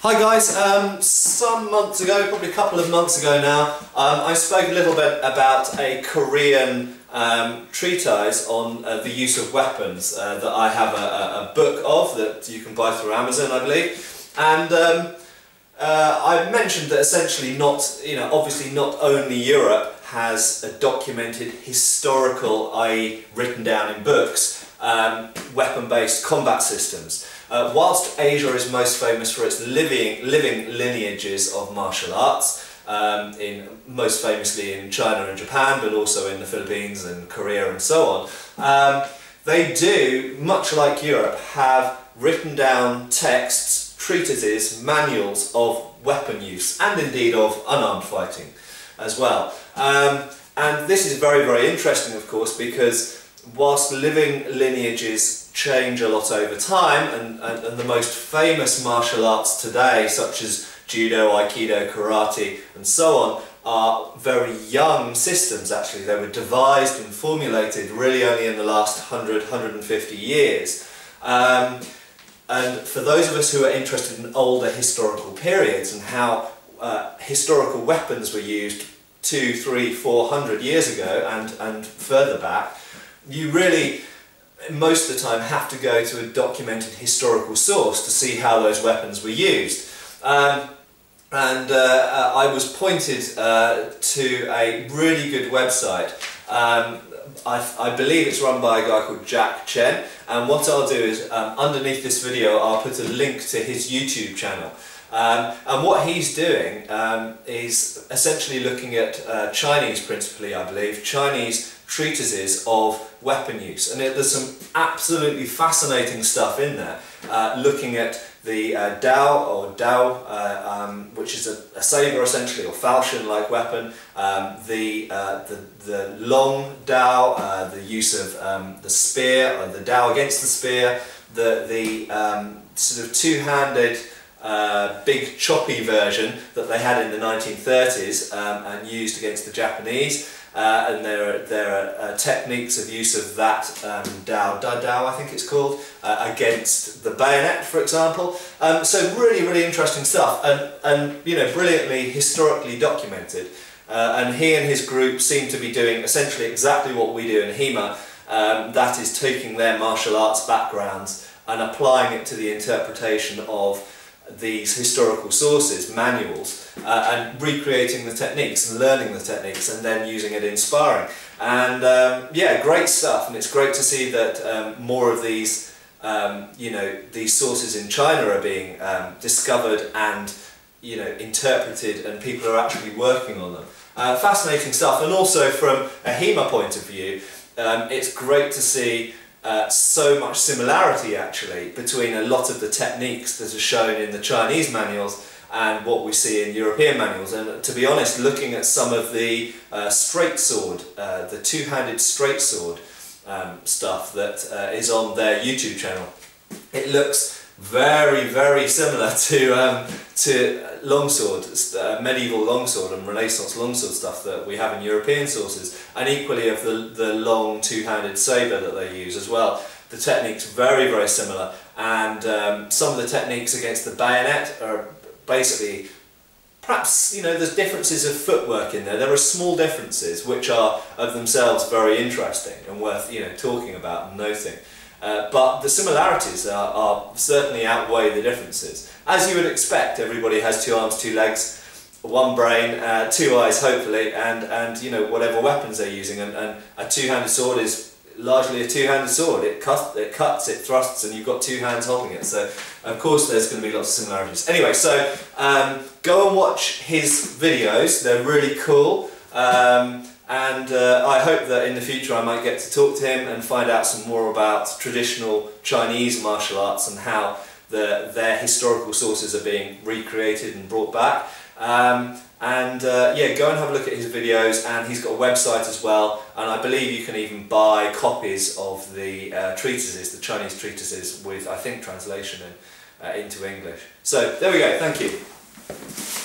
Hi guys, um, some months ago, probably a couple of months ago now, um, I spoke a little bit about a Korean um, treatise on uh, the use of weapons uh, that I have a, a, book of that you can buy through Amazon I believe and um, uh, I mentioned that essentially not, you know, obviously not only Europe has a documented historical, i.e. written down in books, um, weapon-based combat systems. Uh, whilst Asia is most famous for its living, living lineages of martial arts, um, in most famously in China and Japan, but also in the Philippines and Korea and so on, um, they do, much like Europe, have written down texts, treatises, manuals of weapon use, and indeed of unarmed fighting as well. Um, and this is very, very interesting, of course, because whilst living lineages change a lot over time, and, and, and, the most famous martial arts today, such as judo, aikido, karate, and so on, are very young systems actually. They were devised and formulated really only in the last 100, 150 years. Um, and for those of us who are interested in older historical periods and how uh, historical weapons were used two, three, four hundred years ago and, and further back, you really, most of the time, have to go to a documented historical source to see how those weapons were used. Um, and uh, I was pointed uh, to a really good website. Um, I, I, believe it's run by a guy called Jack Chen and what I'll do is um, underneath this video I'll put a link to his YouTube channel um, and what he's doing um, is essentially looking at uh, Chinese principally I believe, Chinese treatises of weapon use. And it, there's some absolutely fascinating stuff in there, uh, looking at the uh, Dao or Dao, uh, um, which is a, a, saber essentially, or falchion-like weapon, um, the, uh, the, the long Dao, uh, the use of um, the spear, or the Dao against the spear, the, the um, sort of two-handed uh, big choppy version that they had in the 1930s um, and used against the Japanese. Uh, and there are, there are uh, techniques of use of that um, Dao, Da Dao I think it's called, uh, against the bayonet for example. Um, so really, really interesting stuff and, and you know, brilliantly historically documented. Uh, and he and his group seem to be doing essentially exactly what we do in HEMA, um, that is taking their martial arts backgrounds and applying it to the interpretation of these historical sources, manuals, uh, and recreating the techniques and learning the techniques and then using it in sparring. And um, yeah, great stuff. And it's great to see that um, more of these, um, you know, these sources in China are being um, discovered and, you know, interpreted and people are actually working on them. Uh, fascinating stuff. And also from a HEMA point of view, um, it's great to see uh, so much similarity actually between a lot of the techniques that are shown in the Chinese manuals and what we see in European manuals. And to be honest, looking at some of the uh, straight sword, uh, the two-handed straight sword um, stuff that uh, is on their YouTube channel, it looks very, very similar to um, to longsword, uh, medieval longsword and Renaissance longsword stuff that we have in European sources, and equally of the, the long two-handed sabre that they use as well. The technique's very, very similar, and um, some of the techniques against the bayonet are basically perhaps you know there's differences of footwork in there there are small differences which are of themselves very interesting and worth you know talking about and noting uh, but the similarities are, are, certainly outweigh the differences. As you would expect, everybody has two arms, two legs, one brain, uh, two eyes hopefully, and, and you know whatever weapons they're using. And, and a two-handed sword is largely a two-handed sword. It, cut, it cuts, it thrusts, and you've got two hands holding it. So of course there's going to be lots of similarities. Anyway, so um, go and watch his videos. They're really cool. Um, and uh, I hope that in the future I might get to talk to him and find out some more about traditional Chinese martial arts and how the, their historical sources are being recreated and brought back. Um, and uh, yeah, go and have a look at his videos and he's got a website as well and I believe you can even buy copies of the uh, treatises, the Chinese treatises with I think translation in, uh, into English. So there we go, thank you.